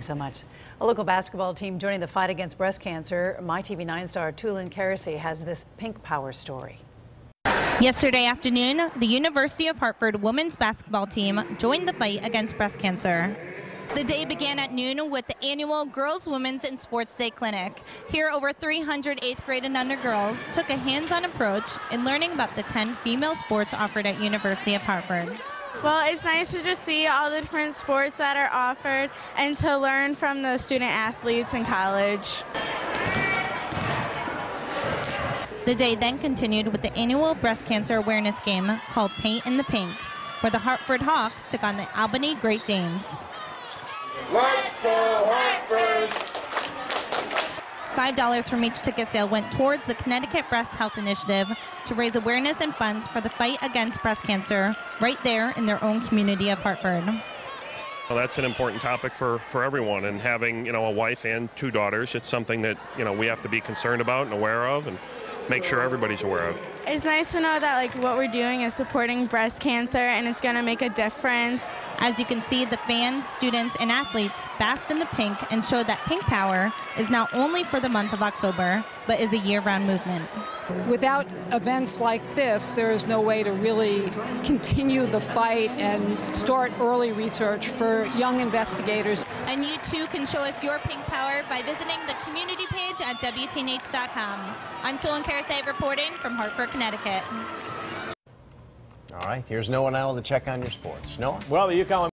Thanks so much. A local basketball team joining the fight against breast cancer. My TV9 star Tulin Karasay has this pink power story. Yesterday afternoon, the University of Hartford women's basketball team joined the fight against breast cancer. The day began at noon with the annual Girls, Women's, and Sports Day Clinic. Here, over 300 eighth grade and under girls took a hands-on approach in learning about the 10 female sports offered at University of Hartford. Well, it's nice to just see all the different sports that are offered and to learn from the student athletes in college. The day then continued with the annual breast cancer awareness game called Paint in the Pink, where the Hartford Hawks took on the Albany Great Danes. Let's go Hartford! $5 from each ticket sale went towards the Connecticut Breast Health Initiative to raise awareness and funds for the fight against breast cancer right there in their own community of Hartford. Well, that's an important topic for, for everyone, and having you know a wife and two daughters, it's something that you know we have to be concerned about and aware of, and make sure everybody's aware of. It's nice to know that like what we're doing is supporting breast cancer, and it's going to make a difference. As you can see, the fans, students, and athletes basked in the pink and showed that Pink Power is not only for the month of October, but is a year-round movement. Without events like this, there is no way to really continue the fight and start early research for young investigators. And you too can show us your Pink Power by visiting the community page at WTNH.com. I'm Tulin Karasay reporting from Hartford, Connecticut. All right, here's Noah now to check on your sports. Noah? Well, the UConn